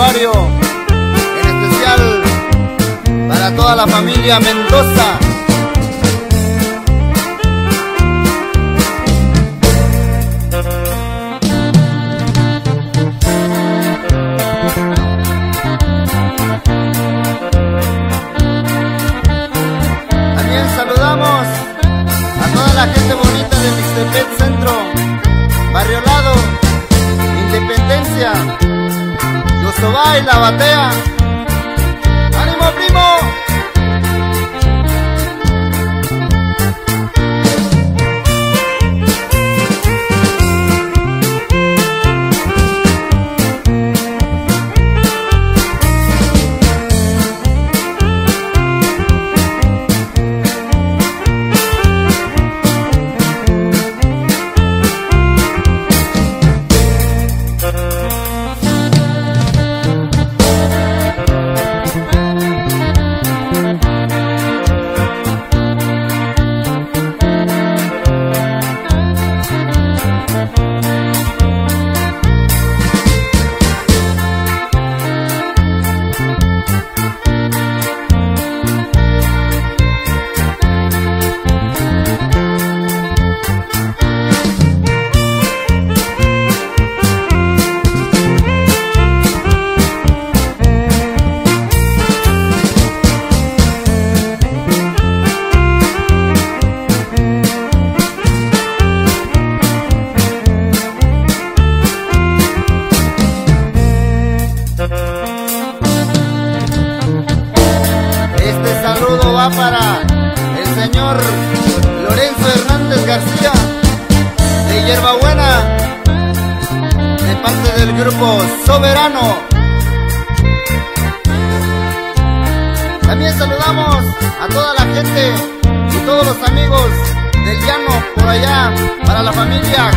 Calvario, en especial para toda la familia Mendoza. También saludamos a toda la gente bonita de Mixtepec Centro, Barrio Lado, Independencia. Yosobá y La Batea. Para el señor Lorenzo Hernández García de Hierbabuena, de parte del grupo Soberano. También saludamos a toda la gente y todos los amigos del llano por allá, para la familia